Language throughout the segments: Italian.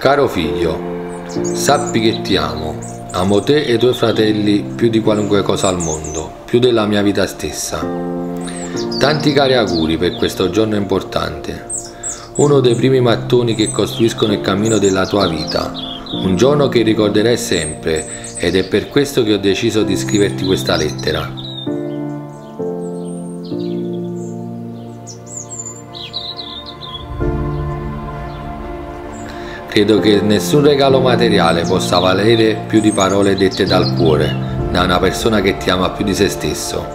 Caro figlio, sappi che ti amo. Amo te e i tuoi fratelli più di qualunque cosa al mondo, più della mia vita stessa. Tanti cari auguri per questo giorno importante. Uno dei primi mattoni che costruiscono il cammino della tua vita. Un giorno che ricorderai sempre ed è per questo che ho deciso di scriverti questa lettera. Credo che nessun regalo materiale possa valere più di parole dette dal cuore, da una persona che ti ama più di se stesso.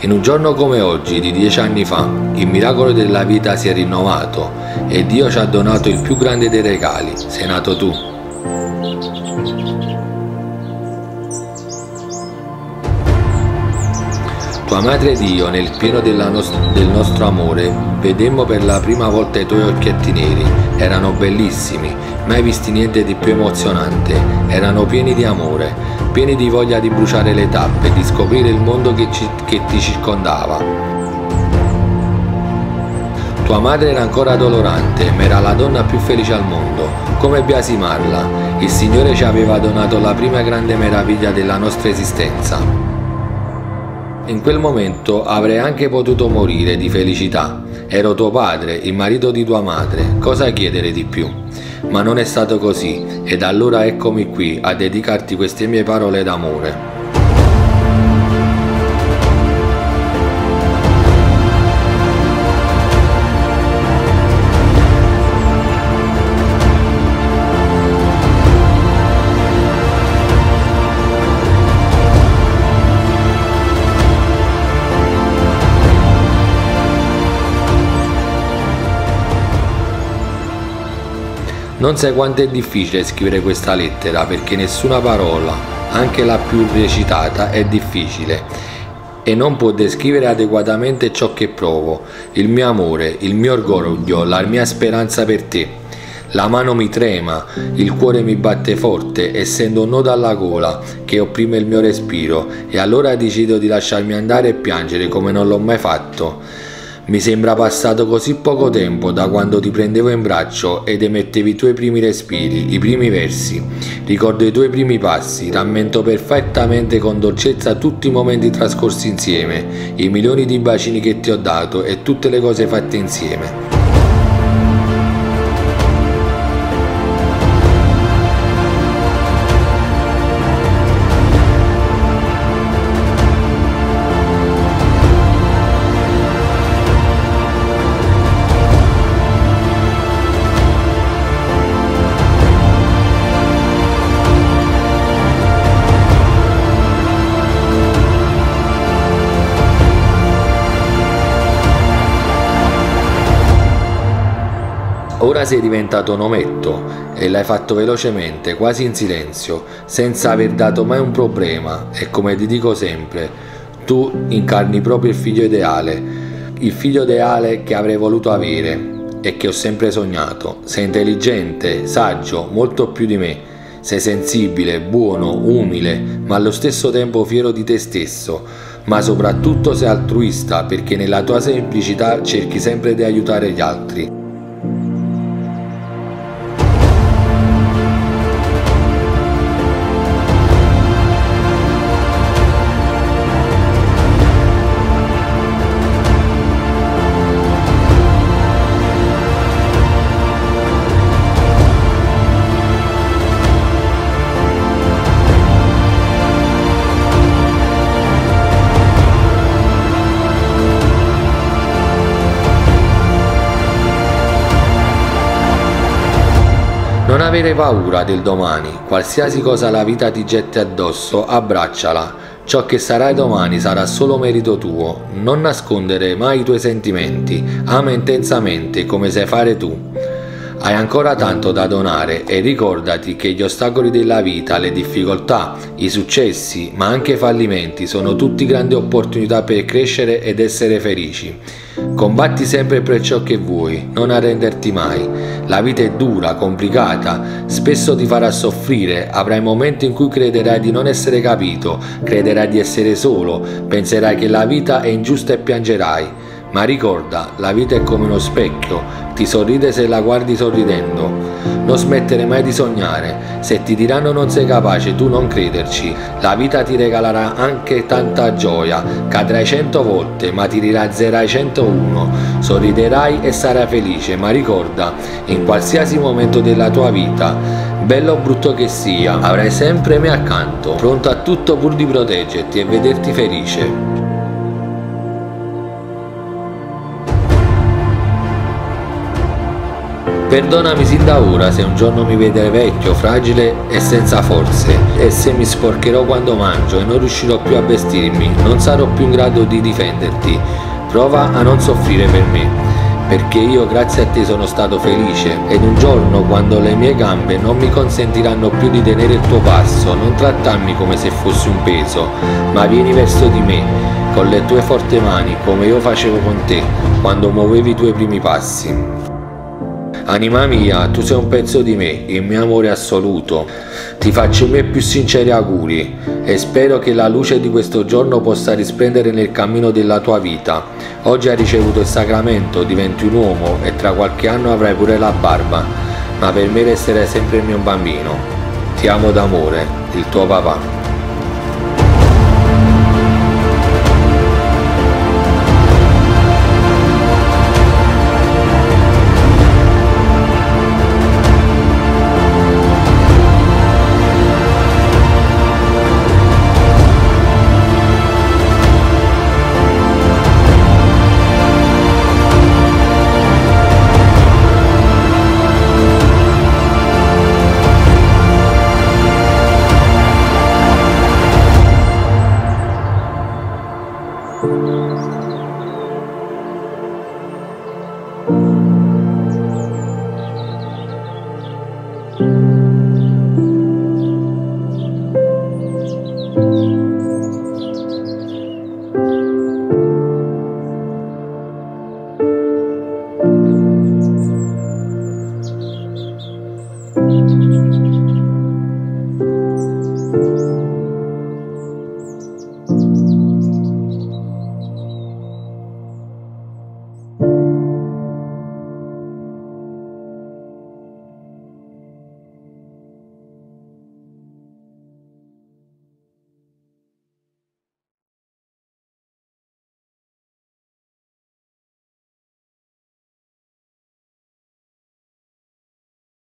In un giorno come oggi, di dieci anni fa, il miracolo della vita si è rinnovato e Dio ci ha donato il più grande dei regali, sei nato tu. Madre ed io, nel pieno nost del nostro amore, vedemmo per la prima volta i tuoi occhietti neri. Erano bellissimi, mai visti niente di più emozionante. Erano pieni di amore, pieni di voglia di bruciare le tappe, di scoprire il mondo che, che ti circondava. Tua madre era ancora dolorante, ma era la donna più felice al mondo. Come biasimarla? Il Signore ci aveva donato la prima grande meraviglia della nostra esistenza. In quel momento avrei anche potuto morire di felicità. Ero tuo padre, il marito di tua madre, cosa chiedere di più? Ma non è stato così ed allora eccomi qui a dedicarti queste mie parole d'amore. Non sai quanto è difficile scrivere questa lettera perché nessuna parola, anche la più recitata, è difficile e non può descrivere adeguatamente ciò che provo, il mio amore, il mio orgoglio, la mia speranza per te. La mano mi trema, il cuore mi batte forte, essendo un nodo alla gola che opprime il mio respiro, e allora decido di lasciarmi andare e piangere come non l'ho mai fatto. Mi sembra passato così poco tempo da quando ti prendevo in braccio ed emettevi i tuoi primi respiri, i primi versi. Ricordo i tuoi primi passi, rammento perfettamente con dolcezza tutti i momenti trascorsi insieme, i milioni di bacini che ti ho dato e tutte le cose fatte insieme. Ora sei diventato un ometto e l'hai fatto velocemente, quasi in silenzio, senza aver dato mai un problema e come ti dico sempre, tu incarni proprio il figlio ideale, il figlio ideale che avrei voluto avere e che ho sempre sognato. Sei intelligente, saggio, molto più di me. Sei sensibile, buono, umile, ma allo stesso tempo fiero di te stesso, ma soprattutto sei altruista perché nella tua semplicità cerchi sempre di aiutare gli altri. Avere paura del domani, qualsiasi cosa la vita ti getti addosso, abbracciala. Ciò che sarai domani sarà solo merito tuo. Non nascondere mai i tuoi sentimenti, ama intensamente come sai fare tu. Hai ancora tanto da donare e ricordati che gli ostacoli della vita, le difficoltà, i successi, ma anche i fallimenti sono tutti grandi opportunità per crescere ed essere felici. Combatti sempre per ciò che vuoi, non arrenderti mai. La vita è dura, complicata, spesso ti farà soffrire, avrai momenti in cui crederai di non essere capito, crederai di essere solo, penserai che la vita è ingiusta e piangerai. Ma ricorda, la vita è come uno specchio, ti sorride se la guardi sorridendo. Non smettere mai di sognare, se ti diranno non sei capace, tu non crederci. La vita ti regalerà anche tanta gioia, cadrai cento volte, ma ti rialzerai 101. Sorriderai e sarai felice, ma ricorda, in qualsiasi momento della tua vita, bello o brutto che sia, avrai sempre me accanto, pronto a tutto pur di proteggerti e vederti felice. Perdonami sin da ora se un giorno mi vedrai vecchio, fragile e senza forze, e se mi sporcherò quando mangio e non riuscirò più a vestirmi, non sarò più in grado di difenderti. Prova a non soffrire per me, perché io grazie a te sono stato felice ed un giorno quando le mie gambe non mi consentiranno più di tenere il tuo passo, non trattarmi come se fossi un peso, ma vieni verso di me, con le tue forti mani, come io facevo con te, quando muovevi i tuoi primi passi. Anima mia, tu sei un pezzo di me, il mio amore assoluto. Ti faccio i miei più sinceri auguri e spero che la luce di questo giorno possa risplendere nel cammino della tua vita. Oggi hai ricevuto il sacramento, diventi un uomo e tra qualche anno avrai pure la barba, ma per me resterai sempre il mio bambino. Ti amo d'amore, il tuo papà.